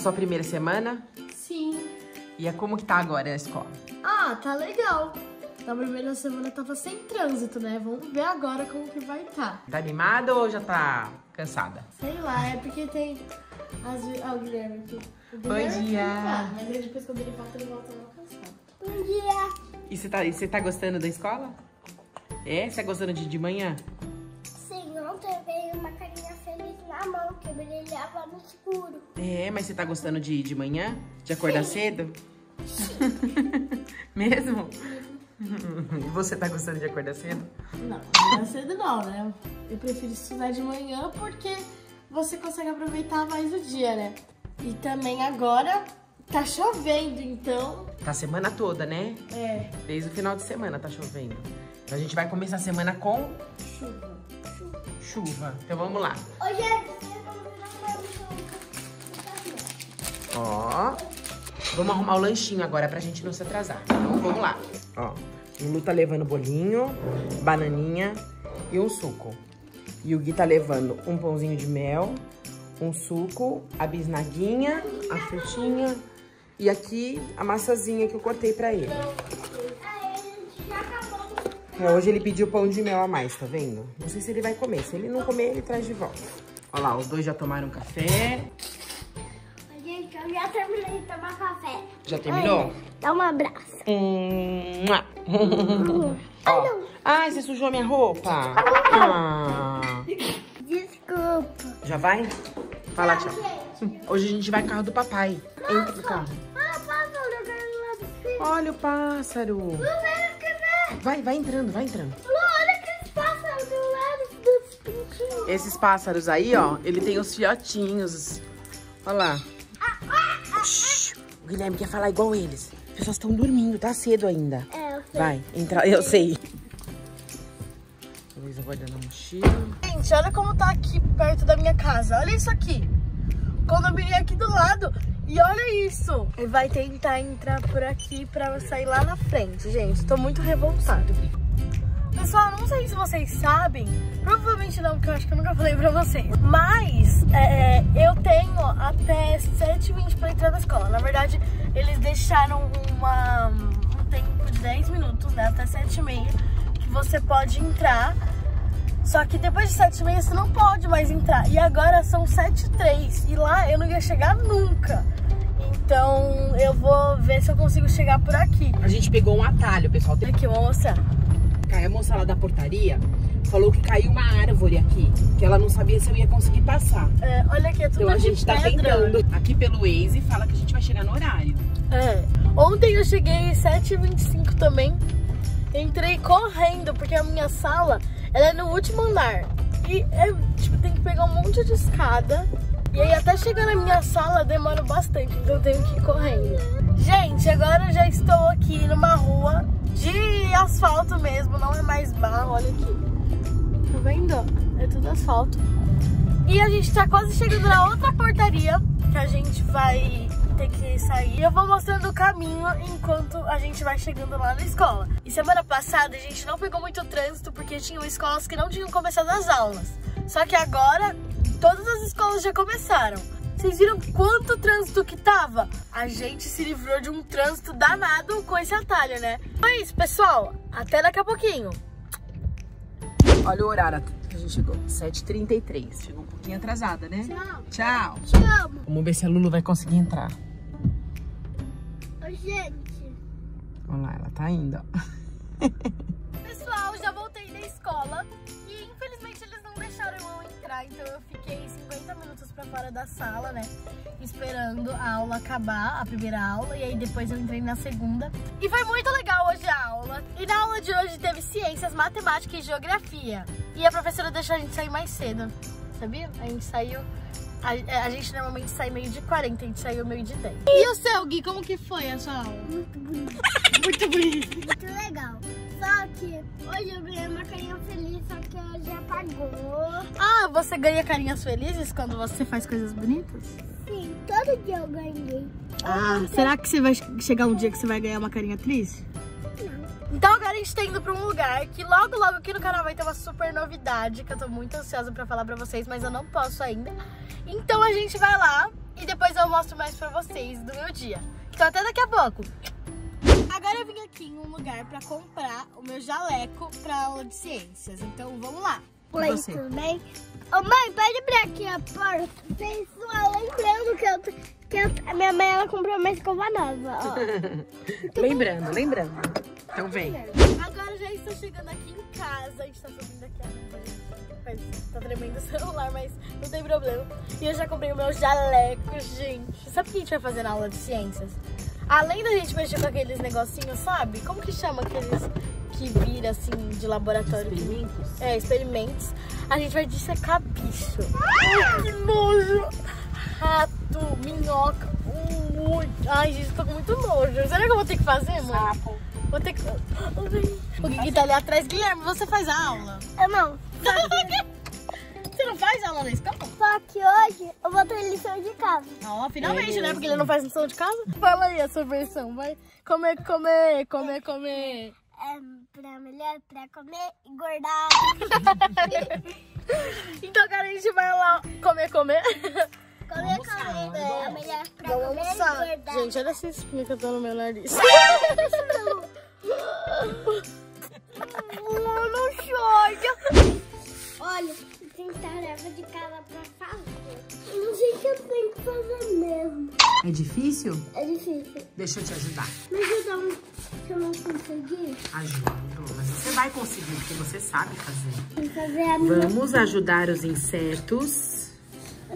Passou a primeira semana? Sim. E é como que tá agora a escola? Ah, tá legal. Na primeira semana tava sem trânsito, né? Vamos ver agora como que vai estar. Tá animada ou já tá cansada? Sei lá, é porque tem as... Ah, o Guilherme aqui. O Bom Guilherme dia. tá, mas depois quando ele volta, ele volta mal cansado. Bom dia. E você tá, e você tá gostando da escola? É? Você tá gostando de, de manhã? Sim, ontem veio uma carinha mão que brilhava no escuro. É, mas você tá gostando de, de manhã? De acordar cedo? Mesmo? E você tá gostando de acordar cedo? Não, é cedo não, né? Eu prefiro estudar de manhã porque você consegue aproveitar mais o dia, né? E também agora tá chovendo, então... Tá a semana toda, né? É, Desde o final de semana tá chovendo. Então a gente vai começar a semana com chuva. Chuva. Então vamos lá. Hoje é Ó. Vamos arrumar o lanchinho agora pra gente não se atrasar. Então vamos lá. Ó. O Lu tá levando bolinho, bananinha e um suco. E o Gui tá levando um pãozinho de mel, um suco, a bisnaguinha, a frutinha e aqui a massazinha que eu cortei pra ele. É, hoje ele pediu pão de mel a mais, tá vendo? Não sei se ele vai comer. Se ele não comer, ele traz de volta. Olha lá, os dois já tomaram café. Gente, eu já terminei de tomar café. Já terminou? Dá um abraço. Hum, mua. Ó. Ai, você sujou minha roupa? Ah. Desculpa. Já vai? Fala tchau. Gente. Hoje a gente vai carro do papai. Entra no carro. Ah, passa, eu quero lá do filho. Olha o pássaro. Vai, vai entrando, vai entrando. Olha aqueles pássaros do lado dos pintinhos. Esses pássaros aí, ó, ele tem os filhotinhos. Olha lá. O Guilherme quer falar igual eles. As pessoas estão dormindo, tá cedo ainda. É, eu sei. Vai, entra, eu sei. Luísa guardando a mochila. Gente, olha como tá aqui perto da minha casa. Olha isso aqui. O condomínio aqui do lado. E olha isso. Ele vai tentar entrar por aqui pra sair lá na frente, gente. Tô muito revoltado. Pessoal, não sei se vocês sabem. Provavelmente não, porque eu acho que eu nunca falei pra vocês. Mas é, eu tenho até 7h20 pra entrar na escola. Na verdade, eles deixaram uma, um tempo de 10 minutos, né? Até 7h30 que você pode entrar. Só que depois de 7 e meia você não pode mais entrar. E agora são 7 e 3. E lá eu não ia chegar nunca. Então eu vou ver se eu consigo chegar por aqui. A gente pegou um atalho, pessoal. Tem Aqui, eu vou mostrar. A moça lá da portaria falou que caiu uma árvore aqui, que ela não sabia se eu ia conseguir passar. É, olha aqui, é tudo Então a gente tá pedra. tentando. Aqui pelo Waze fala que a gente vai chegar no horário. É. Ontem eu cheguei às 7h25 também. Entrei correndo, porque a minha sala ela é no último andar. E é, tipo, tem que pegar um monte de escada. E aí até chegar na minha sala demora bastante, então eu tenho que ir correndo. Gente, agora eu já estou aqui numa rua de asfalto mesmo, não é mais barro, olha aqui. Tá vendo? É tudo asfalto. E a gente tá quase chegando na outra portaria que a gente vai ter que sair. Eu vou mostrando o caminho enquanto a gente vai chegando lá na escola. E semana passada a gente não pegou muito trânsito porque tinham escolas que não tinham começado as aulas. Só que agora todas as escolas já começaram. Vocês viram quanto trânsito que tava? A gente se livrou de um trânsito danado com esse atalho, né? Então é isso, pessoal. Até daqui a pouquinho. Olha o horário que a gente chegou. 7h33. Chegou um pouquinho atrasada, né? Tchau. Tchau. Te amo. Vamos ver se a Lulu vai conseguir entrar. Ô, gente. Olha lá, ela tá indo, ó. Pessoal, já voltei da escola eu entrar, então eu fiquei 50 minutos pra fora da sala, né? Esperando a aula acabar, a primeira aula, e aí depois eu entrei na segunda. E foi muito legal hoje a aula. E na aula de hoje teve ciências, matemática e geografia. E a professora deixou a gente sair mais cedo, sabia? A gente saiu. A, a gente normalmente sai meio de 40, a gente saiu meio de 10. E o seu, Gui, como que foi a sua aula? Muito bonito. Muito bonito. Muito legal. Hoje eu ganhei uma carinha feliz, só que ela já pagou. Ah, você ganha carinhas felizes quando você faz coisas bonitas? Sim, todo dia eu ganhei. Ah, será que você vai chegar um dia que você vai ganhar uma carinha triste? Então agora a gente tá indo pra um lugar que logo, logo aqui no canal vai ter uma super novidade que eu tô muito ansiosa pra falar pra vocês, mas eu não posso ainda. Então a gente vai lá e depois eu mostro mais pra vocês do meu dia. Então até daqui a pouco. Agora eu vim aqui em um lugar pra comprar o meu jaleco pra aula de ciências. Então vamos lá. Oi, tudo bem? Ô mãe, pode abrir aqui a porta. Pessoal, lembrando que, eu, que eu- a minha mãe ela comprou uma escova nova. Ó. lembrando, lembrando. Então vem. Agora já estou chegando aqui em casa. A gente tá subindo aqui a mas Tá tremendo o celular, mas não tem problema. E eu já comprei o meu jaleco, gente. Sabe o que a gente vai fazer na aula de ciências? Além da gente mexer com aqueles negocinhos, sabe? Como que chama aqueles que vira assim de laboratório? Experimentos? É, experimentos. A gente vai dissecar bicho. Ai, que nojo! Rato, minhoca. Ui. Ai, gente, tô com muito nojo. Será que eu vou ter que fazer, mãe? Sapo. Vou ter que. O Gui tá ali atrás. Guilherme, você faz a aula? Eu não. Faz aula na escola? Só que hoje eu vou ter lição de casa. Ó, finalmente, É né? Porque ele não faz lição de casa. Fala aí a sua versão. Vai comer, comer, comer, comer. É pra melhor, pra comer e engordar. Então agora a gente vai lá comer, comer. Comer, comer. É melhor pra Vamos comer almoçar. engordar. Gente, olha essa espinha que eu tô no meu nariz. Não, não chora. Olha, tem tarefa de casa pra fazer. Eu não sei o que eu tenho que fazer mesmo. É difícil? É difícil. Deixa eu te ajudar. Me ajuda um, se eu não conseguir. Ajudo. Mas você vai conseguir, porque você sabe fazer. Tem que fazer a minha... Vamos ajudar os insetos.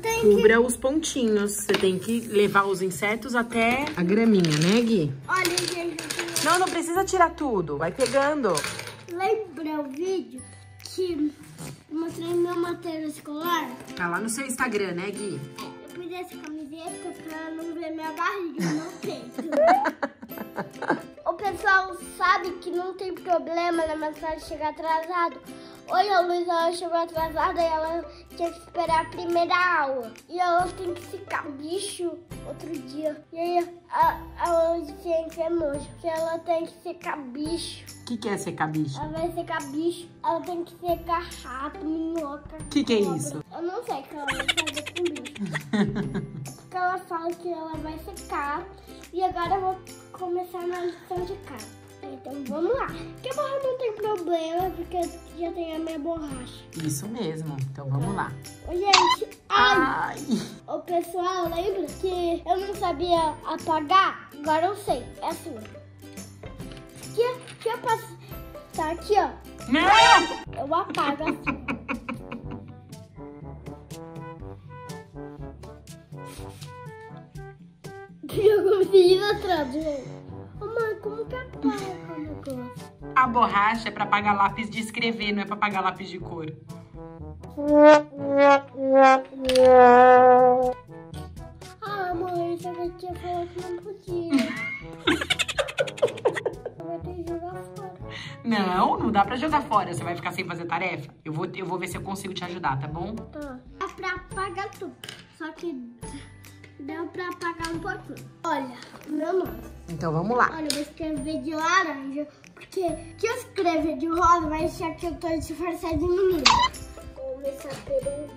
Tenho que... Cubra os pontinhos. Você tem que levar os insetos até a graminha, né, Gui? Olha, gente, tenho... Não, não precisa tirar tudo. Vai pegando. Lembra o vídeo que eu mostrei meu material escolar? Tá lá no seu Instagram, né, Gui? Eu pedi essa camiseta pra não ver minha barriga, meu peito. o pessoal sabe que não tem problema na mensagem chegar atrasado. Hoje a Luísa chegou atrasada e ela tinha que esperar a primeira aula. E ela tem que ficar bicho outro dia. E aí a, a ciência é nojo, porque ela tem que ficar bicho. O que, que é secar bicho? Ela vai secar bicho, ela tem que secar rato, minhoca. O que, que é cobra. isso? Eu não sei o que ela vai fazer com bicho. Porque ela fala que ela vai secar. E agora eu vou começar na lição de casa. Então vamos lá. Que a borracha não tem problema, porque já tem a minha borracha. Isso mesmo. Então vamos lá. Ô, gente, ai, Ai! o pessoal lembra que eu não sabia apagar? Agora eu sei. É assim. Que, que eu passo. Tá aqui, ó. Não! Eu apago assim. Eu consegui atrás, gente. A borracha é pra pagar lápis de escrever, não é pra pagar lápis de cor. Ah, mãe, só que eu tinha falado que não podia. Vai ter que jogar fora. Não, não dá pra jogar fora. Você vai ficar sem fazer tarefa. Eu vou, eu vou ver se eu consigo te ajudar, tá bom? Tá. É pra apagar tudo. Só que deu pra apagar um pouquinho. Olha, meu nome. Então vamos lá. Olha, eu vou escrever de laranja, porque se eu escrever de rosa, vai achar que eu tô disfarçada de menina. Vou começar pelo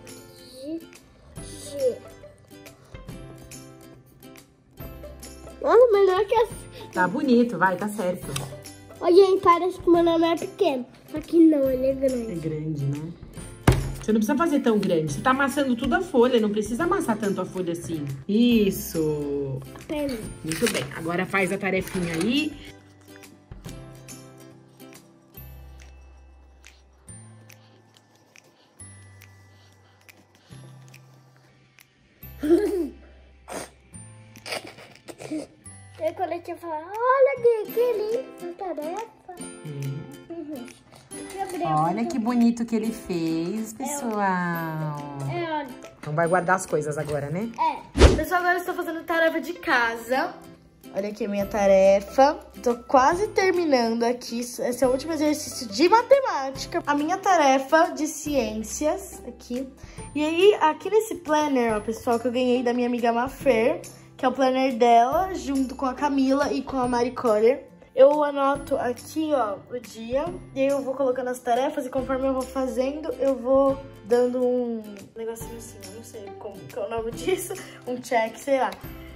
G. G. Olha, melhor que assim. Tá bonito, vai, tá certo. Olha, gente, parece que meu nome é pequeno. Só que não, ele é É grande. grande, né? Você não precisa fazer tão grande. Você tá amassando tudo a folha, não precisa amassar tanto a folha assim. Isso. Pera. Muito bem. Agora faz a tarefinha aí. E quando eu tinha falado, olha, que lindo essa tarefa. Uhum. Deixa a Olha que bonito que ele fez, pessoal. É, olha. Não vai guardar as coisas agora, né? É. Pessoal, agora eu estou fazendo tarefa de casa. Olha aqui a minha tarefa. Tô quase terminando aqui. Esse é o último exercício de matemática. A minha tarefa de ciências aqui. E aí, aqui nesse planner, ó, pessoal, que eu ganhei da minha amiga Mafer, que é o planner dela, junto com a Camila e com a Mari Coller. Eu anoto aqui, ó, o dia, e aí eu vou colocando as tarefas e conforme eu vou fazendo, eu vou dando um negocinho assim, eu não sei como que é o nome disso, um check, sei lá.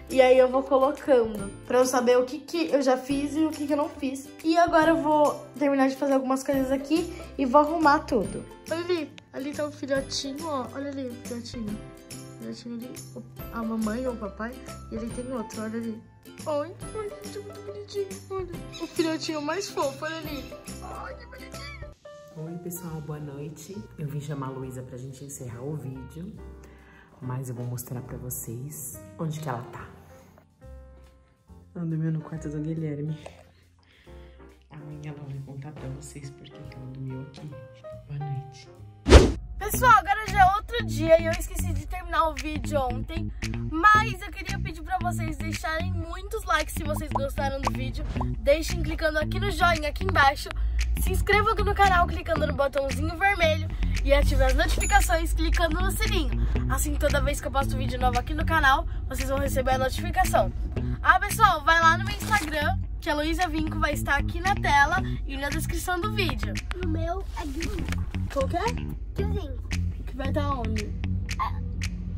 E aí eu vou colocando pra eu saber o que, que eu já fiz e o que, que eu não fiz. E agora eu vou terminar de fazer algumas coisas aqui e vou arrumar tudo. Olha ali, ali tá o filhotinho, ó. Olha ali, o filhotinho. O filhotinho ali, a mamãe ou o papai. E ali tem outro, olha ali. Ai, ai, gente, é muito bonitinho. Olha, o filhotinho mais fofo, olha ali. Ai, que bonitinho. Oi, pessoal, boa noite. Eu vim chamar a Luísa pra gente encerrar o vídeo. Mas eu vou mostrar pra vocês onde que ela tá. Ela dormiu no quarto do Guilherme. Amanhã ela vai contar pra vocês por que ela dormiu aqui. Boa noite. Pessoal, agora já é outro dia e eu esqueci de terminar o vídeo ontem. Mas eu queria pedir pra vocês deixarem muitos likes se vocês gostaram do vídeo. Deixem clicando aqui no joinha aqui embaixo. Se inscrevam aqui no canal clicando no botãozinho vermelho e ative as notificações clicando no sininho. Assim, toda vez que eu posto vídeo novo aqui no canal, vocês vão receber a notificação. Ah, pessoal, vai lá no meu Instagram, que a Luísa Vinco vai estar aqui na tela e na descrição do vídeo. O meu é Guinho. Qual que é? Guinho. Que vai estar onde?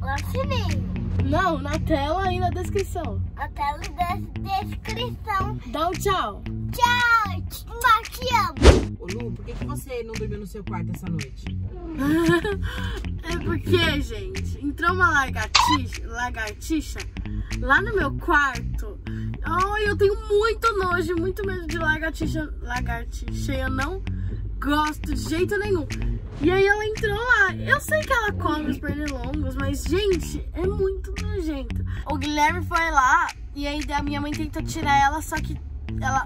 Lá sininho. Não, na tela e na descrição. A tela da descrição. Dá um tchau. Tchau, te, amo. Ô Lu, por que, que você não dormiu no seu quarto essa noite? é porque, gente, entrou uma lagartixa, lagartixa lá no meu quarto. Ai, eu tenho muito nojo, muito medo de lagartixa. Lagartixa, eu não gosto de jeito nenhum. E aí ela entrou lá. Eu sei que ela come os pernilongos, mas, gente, é muito nojento. O Guilherme foi lá e aí a minha mãe tentou tirar ela, só que ela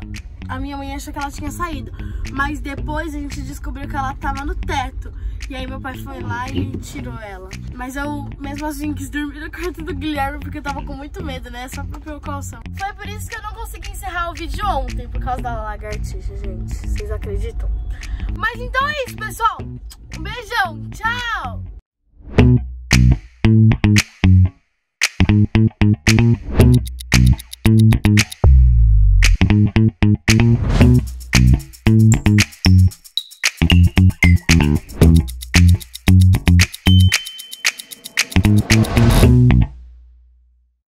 a minha mãe achou que ela tinha saído. Mas depois a gente descobriu que ela tava no teto. E aí meu pai foi lá e tirou ela. Mas eu, mesmo assim, quis dormir no quarto do Guilherme porque eu tava com muito medo, né? Só por precaução. Foi por isso que eu não consegui encerrar o vídeo ontem, por causa da lagartixa, gente. Vocês acreditam? Mas então é isso, pessoal. Um beijão, tchau!